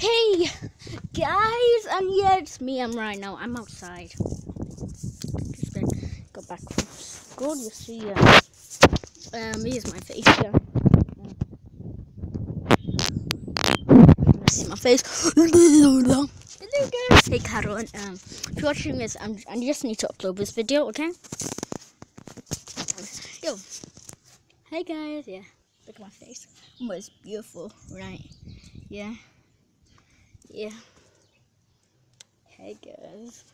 Hey guys, and yeah, it's me. I'm right now. I'm outside. Just gonna go back from school. You see, uh, um, here's my face. Yeah. See my face. Hello guys. Hey Carol. Um, if you're watching this, I'm, I just need to upload this video. Okay. Yo. Hey guys. Yeah. Look at my face. It's beautiful, right? Yeah. Yeah. Hey guys.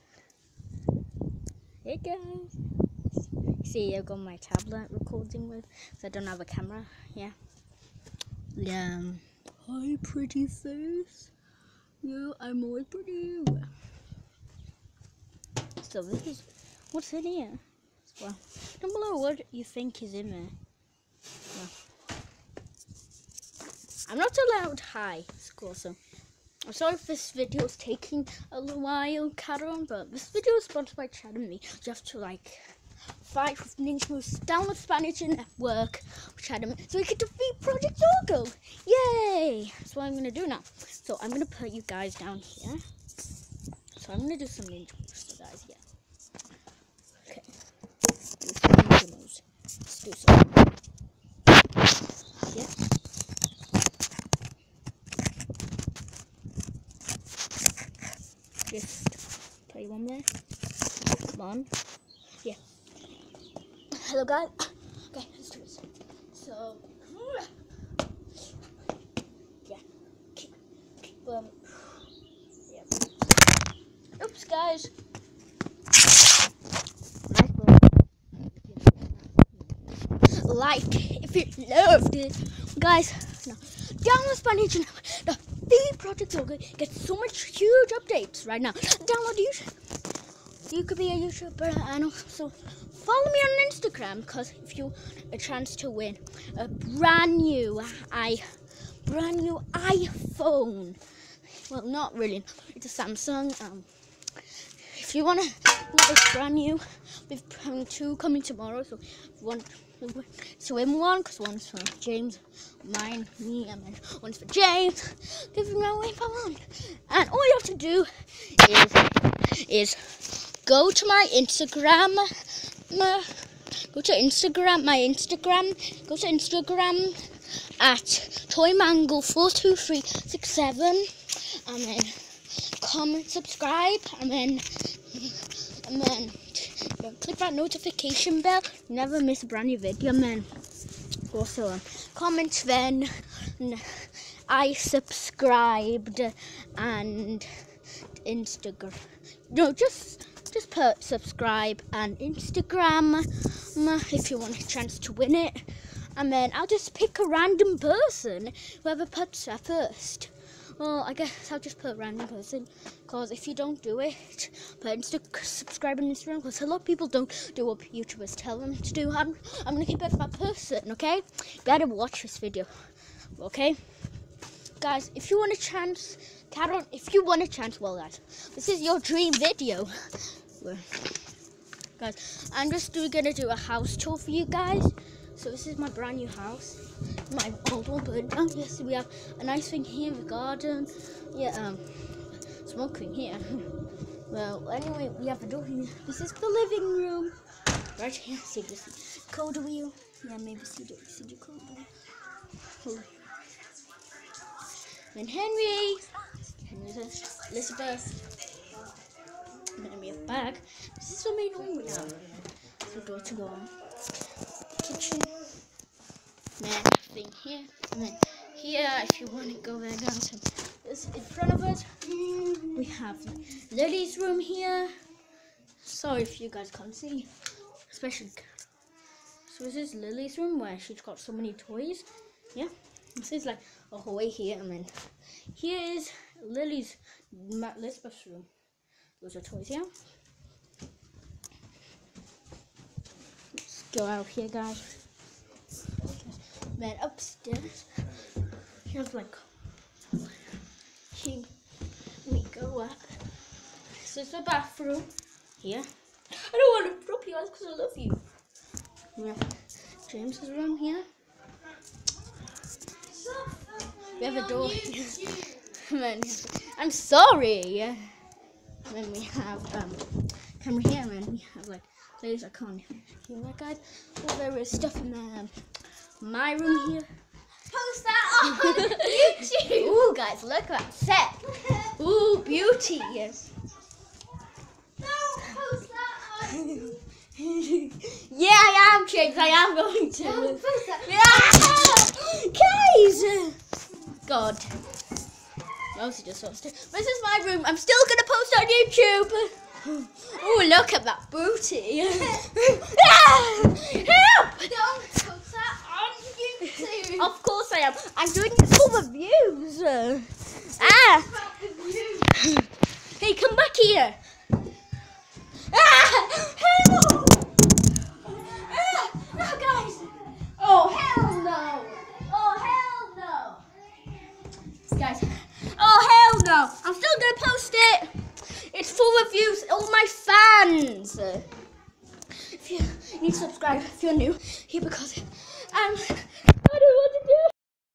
Hey guys. See, I've got my tablet recording with, so I don't have a camera. Yeah. Yeah. Hi, pretty face. Yeah, I'm always pretty. So this is what's in here. Well, down below what you think is in there. Well, I'm not allowed high school, so sorry if this video is taking a little while, Karen, but this video is sponsored by Chad and Vy. You have to like fight with Ninja Moves, download Spy Ninjas network with Chad and Vy, so we can defeat Project Zorgo. Yay! That's what I'm gonna do now. So I'm gonna put you guys down here. So I'm gonna do some Ninja guys. Yeah. Okay. Do some Ninja Moves. Let's do some. Yeah. Just play one there. on. Yeah. Hello guys. Okay, let's do this. So yeah. Um, yeah. Oops guys. Like if you loved it. Guys, no. Spanish and the the project Zorgo gets so much huge updates right now. Download YouTube. You could be a YouTuber and also follow me on Instagram because if you a chance to win a brand new i brand new iPhone. Well, not really. It's a Samsung. Um, if you wanna this brand new, we've um, two coming tomorrow. So if you want to win one, because one's for James, mine, me, and then one's for James. Give me away for one. And all you have to do is is go to my Instagram. uh, Go to Instagram, my Instagram. Go to Instagram at toymangle42367 and then comment, subscribe, and then and then yeah, click that notification bell. Never miss a brand new video, man. Also, um, comment then. I subscribed and Instagram. No, just just put subscribe and Instagram um, if you want a chance to win it. And then I'll just pick a random person, whoever puts there first. Well, I guess I'll just put a random person, because if you don't do it, put Insta subscribe on Instagram, because a lot of people don't do what YouTubers tell them to do. I'm, I'm going to keep it for that person, okay? Better watch this video, okay? Guys, if you want a chance, Carol, if you want a chance, well, guys, this is your dream video. Guys, I'm just do, gonna do a house tour for you guys. So this is my brand new house. My old one burned down. Yes, we have a nice thing here the garden. Yeah, um, smoking here. well, anyway, we have a door here. This is the living room. Right here, see this code wheel. Yeah, maybe see the see the code wheel. Oh. Then Henry. Henry's Elizabeth. And then we have bag. This is the main room now. So door to go on. Kitchen. Man, thing here. And then here, if you want to go there down to this in front of us, we have Lily's room here. Sorry if you guys can't see, especially. So this is Lily's room where she's got so many toys. Yeah, this is like a hallway here, and then here is Lily's Elizabeth's room. Those are toys, yeah. Go out here, guys. Then upstairs, you have like here we go up. This is the bathroom here. I don't want to drop you guys because I love you. Have James's room here. We have a door. Then I'm sorry. And then we have um camera here, and we have like players I can't hear that guys. Well, there is stuff in um, my room here. Post that on YouTube. Ooh, guys, look at that set. Ooh, beauty. Yes. Don't post that on. yeah, I am, James. I am going to. Yeah! Guys! God. Mostly just posted. This is my room. I'm still gonna post on YouTube. Oh, look at that booty. Ah! Help! Don't post that on YouTube. Of course I am. I'm doing this for the views. Ah! The views. Hey, come back here. Ah! Help! Ah! No, guys. Oh, hell no. Oh, hell no. Guys. Oh, hell no. I'm still going to post it. Full of views. All my fans. If you need to subscribe if you're new here because um